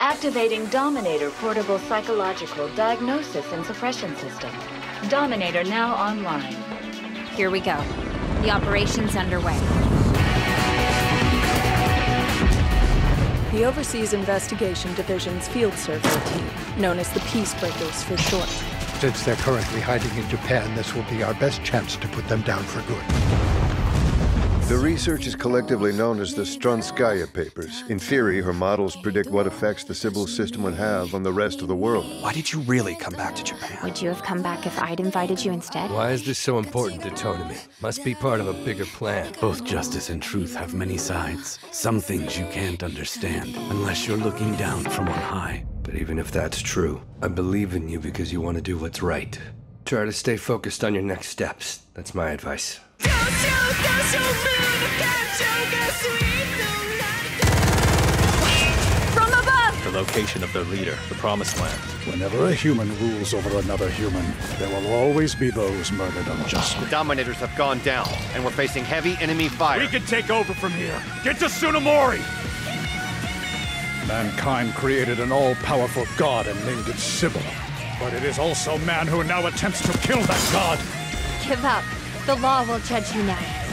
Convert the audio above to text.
Activating Dominator Portable Psychological Diagnosis and Suppression System. Dominator now online. Here we go. The operation's underway. The Overseas Investigation Division's Field Circle team, known as the Peacebreakers for short. Since they're currently hiding in Japan, this will be our best chance to put them down for good. The research is collectively known as the Stronskaya Papers. In theory, her models predict what effects the Sibyl system would have on the rest of the world. Why did you really come back to Japan? Would you have come back if I'd invited you instead? Why is this so important to Tonami? Must be part of a bigger plan. Both justice and truth have many sides. Some things you can't understand unless you're looking down from on high. But even if that's true, I believe in you because you want to do what's right. Try to stay focused on your next steps. That's my advice. From above! The location of their leader, the Promised Land. Whenever a human rules over another human, there will always be those murdered unjustly. The Dominators have gone down, and we're facing heavy enemy fire. We can take over from here. Get to Tsunemori! Mankind created an all-powerful god and named it Sibyl. But it is also man who now attempts to kill that god. Give up. The law will judge you now.